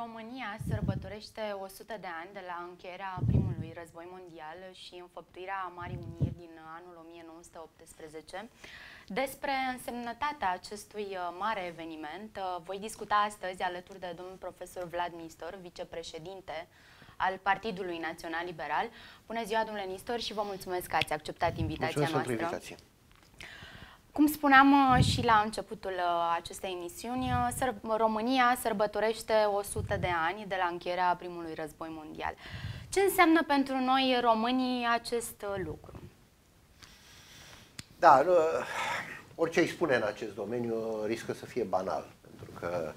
România sărbătorește 100 de ani de la încheierea primului război mondial și înfăptuirea Marii Uniri din anul 1918. Despre însemnătatea acestui uh, mare eveniment uh, voi discuta astăzi alături de domnul profesor Vlad Nistor, vicepreședinte al Partidului Național Liberal. Bună ziua, domnule Nistor, și vă mulțumesc că ați acceptat invitația mulțumesc noastră. invitație. Cum spuneam uh, și la începutul uh, acestei emisiuni, uh, România sărbătorește 100 de ani de la încheierea primului război mondial. Ce înseamnă pentru noi românii acest lucru? Da, orice îi spune în acest domeniu riscă să fie banal, pentru că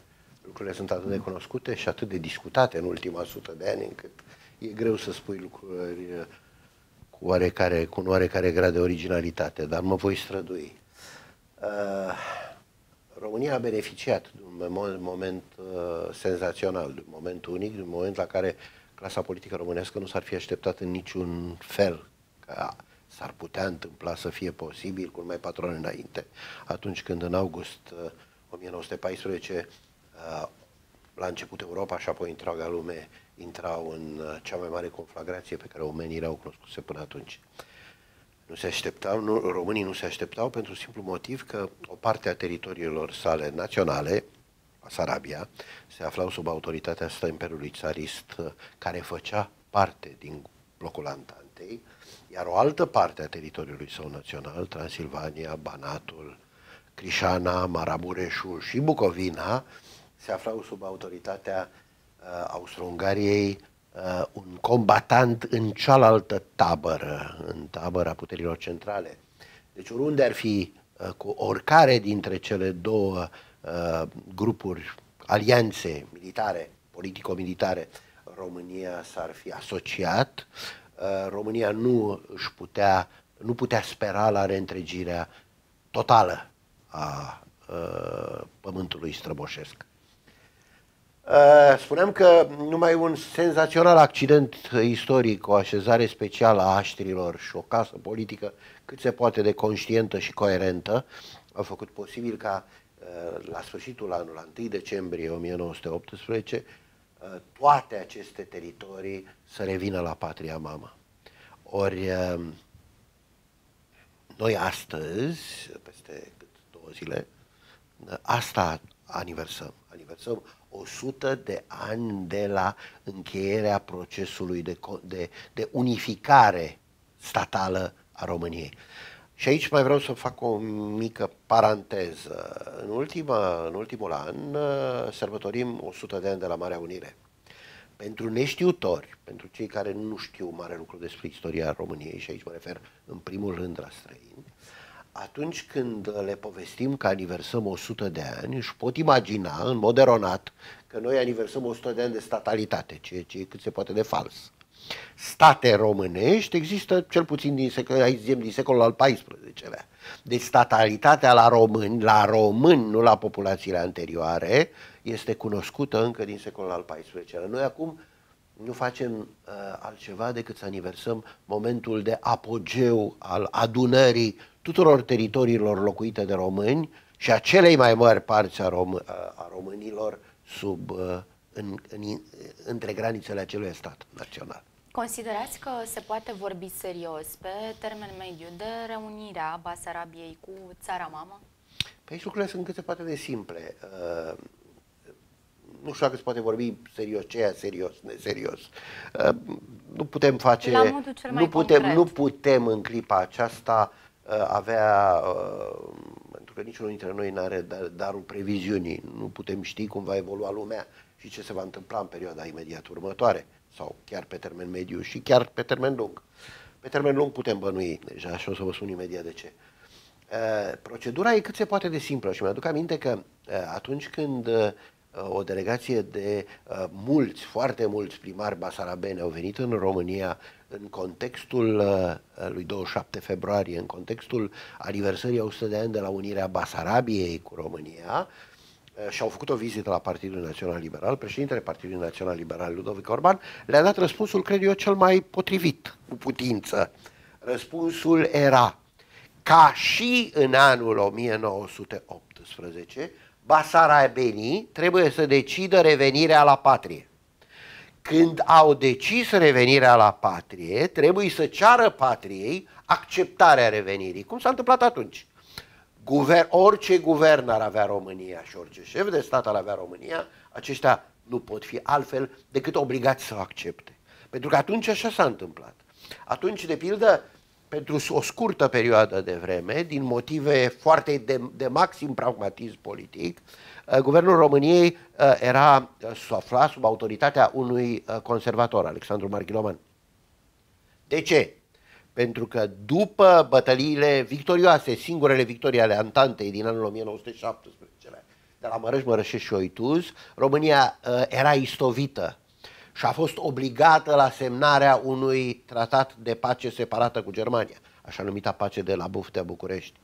lucrurile sunt atât de cunoscute și atât de discutate în ultima sută de ani, încât e greu să spui lucruri cu oarecare, cu un oarecare grad de originalitate, dar mă voi strădui. Uh, România a beneficiat de un moment uh, senzațional, de un moment unic, de un moment la care clasa politică românească nu s-ar fi așteptat în niciun fel că s-ar putea întâmpla să fie posibil cu mai patru ani înainte, atunci când în august 1914 uh, la început Europa și apoi întreaga lume intrau în cea mai mare conflagrație pe care omenii au cunoscut până atunci. Nu se așteptau, nu, românii nu se așteptau pentru simplu motiv că o parte a teritoriilor sale naționale, Sarabia, se aflau sub autoritatea asta Imperiului Țarist, care făcea parte din blocul Antantei, iar o altă parte a teritoriului său național, Transilvania, Banatul, Crișana, Maramureșul și Bucovina, se aflau sub autoritatea uh, Austro-Ungariei, uh, un combatant în cealaltă tabără, în tabăra puterilor centrale. Deci oriunde ar fi uh, cu oricare dintre cele două uh, grupuri, alianțe militare, politico-militare, România s-ar fi asociat, uh, România nu își putea, nu putea spera la reîntregirea totală a uh, pământului străboșesc. Uh, spuneam că numai un senzațional accident istoric, o așezare specială a aștrilor și o casă politică cât se poate de conștientă și coerentă au făcut posibil ca uh, la sfârșitul anului, la 1 decembrie 1918, uh, toate aceste teritorii să revină la patria mamă. Ori noi astăzi, peste cât două zile, asta aniversăm. Aniversăm 100 de ani de la încheierea procesului de, de, de unificare statală a României. Și aici mai vreau să fac o mică paranteză. În, ultima, în ultimul an uh, sărbătorim 100 de ani de la Marea Unire. Pentru neștiutori, pentru cei care nu știu mare lucru despre istoria României, și aici mă refer în primul rând la străini, atunci când le povestim că aniversăm 100 de ani, își pot imagina, în mod eronat, că noi aniversăm 100 de ani de statalitate, ceea ce e cât se poate de fals. State românești există cel puțin din, secol, aici zicem, din secolul al XIV-lea. Deci statalitatea la români, la români, nu la populațiile anterioare, este cunoscută încă din secolul al XIV-lea. Noi acum nu facem uh, altceva decât să aniversăm momentul de apogeu al adunării tuturor teritoriilor locuite de români și a celei mai mari parți a, rom- a românilor sub, uh, în, în, între granițele acelui stat național. Considerați că se poate vorbi serios pe termen mediu de reunirea Basarabiei cu țara mamă? Păi aici lucrurile sunt cât se poate de simple. Uh, nu știu dacă se poate vorbi serios, ce e serios, neserios. Uh, nu putem face... La modul cel mai nu putem, concret. nu putem în clipa aceasta uh, avea, uh, pentru că niciunul dintre noi nu are darul previziunii, nu putem ști cum va evolua lumea și ce se va întâmpla în perioada imediat următoare, sau chiar pe termen mediu și chiar pe termen lung. Pe termen lung putem bănui deja și o să vă spun imediat de ce. Uh, procedura e cât se poate de simplă și mi-aduc aminte că uh, atunci când uh, o delegație de uh, mulți, foarte mulți primari basarabeni au venit în România în contextul uh, lui 27 februarie, în contextul aniversării 100 de ani de la unirea Basarabiei cu România uh, și au făcut o vizită la Partidul Național Liberal, președintele Partidului Național Liberal, Ludovic Orban, le-a dat răspunsul, cred eu, cel mai potrivit, cu putință. Răspunsul era, ca și în anul 1918, basarabenii trebuie să decidă revenirea la patrie. Când au decis revenirea la patrie, trebuie să ceară patriei acceptarea revenirii, cum s-a întâmplat atunci. Guver, orice guvern ar avea România și orice șef de stat ar avea România, aceștia nu pot fi altfel decât obligați să o accepte. Pentru că atunci așa s-a întâmplat. Atunci, de pildă, pentru o scurtă perioadă de vreme, din motive foarte de, de maxim pragmatism politic, uh, guvernul României uh, era uh, afla sub autoritatea unui conservator, Alexandru Marghiloman. De ce? Pentru că după bătăliile victorioase, singurele victorii ale Antantei din anul 1917, de la Mărăș, Mărășești și Oituz, România era istovită și a fost obligată la semnarea unui tratat de pace separată cu Germania, așa numita pace de la Buftea București.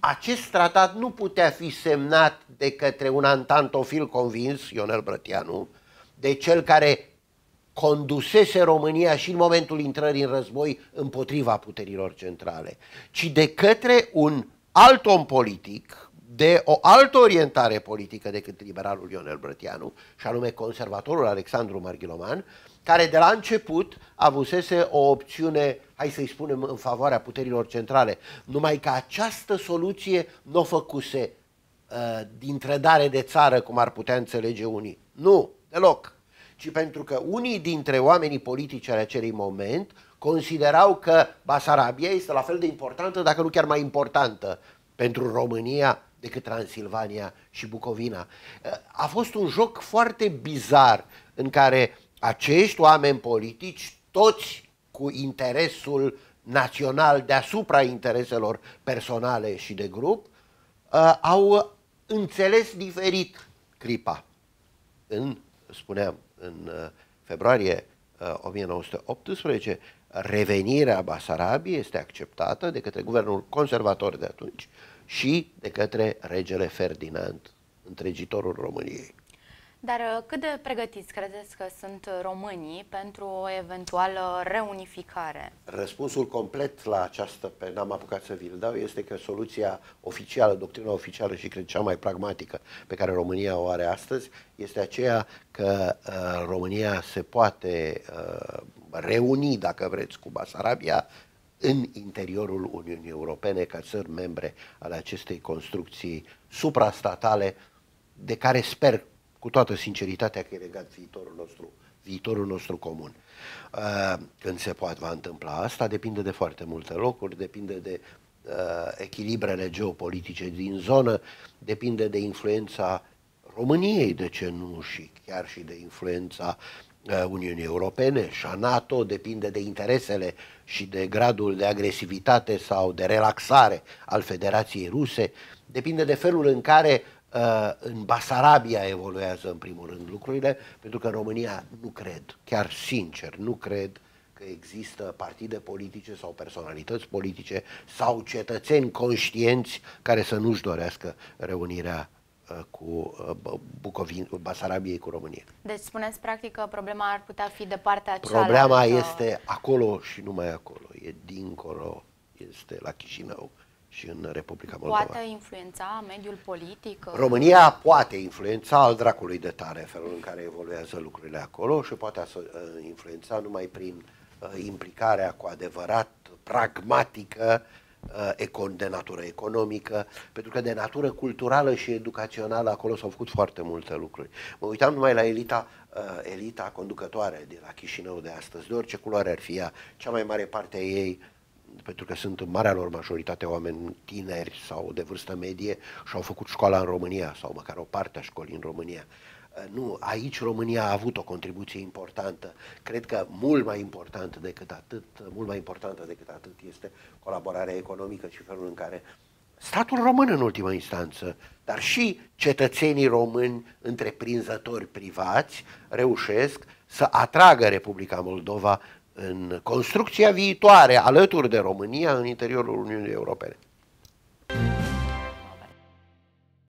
Acest tratat nu putea fi semnat de către un antantofil convins, Ionel Brătianu, de cel care condusese România și în momentul intrării în război împotriva puterilor centrale, ci de către un alt om politic, de o altă orientare politică decât liberalul Ionel Brătianu, și anume conservatorul Alexandru Marghiloman, care de la început avusese o opțiune, hai să-i spunem, în favoarea puterilor centrale, numai că această soluție nu o făcuse uh, din trădare de țară, cum ar putea înțelege unii. Nu, deloc. Ci pentru că unii dintre oamenii politici ale acelui moment considerau că Basarabia este la fel de importantă, dacă nu chiar mai importantă pentru România decât Transilvania și Bucovina. A fost un joc foarte bizar în care acești oameni politici, toți cu interesul național deasupra intereselor personale și de grup, au înțeles diferit clipa. În, spuneam, în februarie 1918, revenirea Basarabiei este acceptată de către guvernul conservator de atunci și de către regele Ferdinand, întregitorul României. Dar uh, cât de pregătiți credeți că sunt românii pentru o eventuală reunificare? Răspunsul complet la această, pe n-am apucat să vi-l dau, este că soluția oficială, doctrina oficială și cred cea mai pragmatică pe care România o are astăzi, este aceea că uh, România se poate uh, reuni, dacă vreți, cu Basarabia în interiorul Uniunii Europene ca țări membre ale acestei construcții suprastatale de care sper cu toată sinceritatea că e legat viitorul nostru, viitorul nostru comun. Uh, când se poate va întâmpla asta, depinde de foarte multe locuri, depinde de uh, echilibrele geopolitice din zonă, depinde de influența României, de ce nu, și chiar și de influența uh, Uniunii Europene și a NATO, depinde de interesele și de gradul de agresivitate sau de relaxare al Federației Ruse, depinde de felul în care uh, în Basarabia evoluează în primul rând lucrurile, pentru că în România nu cred, chiar sincer, nu cred că există partide politice sau personalități politice sau cetățeni conștienți care să nu-și dorească reunirea Uh, cu uh, Bucovin, Basarabiei cu România. Deci spuneți practic că problema ar putea fi de partea cealaltă. Problema este acolo și numai acolo, e dincolo, este la Chișinău și în Republica Moldova. Poate influența mediul politic? România poate influența al dracului de tare felul în care evoluează lucrurile acolo și poate uh, influența numai prin implicarea cu adevărat pragmatică Uh, de natură economică, pentru că de natură culturală și educațională acolo s-au făcut foarte multe lucruri. Mă uitam numai la elita, uh, elita conducătoare de la Chișinău de astăzi, de orice culoare ar fi ea, cea mai mare parte a ei pentru că sunt în marea lor majoritate oameni tineri sau de vârstă medie și au făcut școala în România sau măcar o parte a școlii în România. Eh, nu, aici România a avut o contribuție importantă. Cred că mult mai importantă decât atât, mult mai importantă decât atât este colaborarea economică și felul în care statul român în ultimă instanță, dar și cetățenii români, întreprinzători privați, reușesc să atragă Republica Moldova în construcția viitoare alături de România în interiorul Uniunii Europene.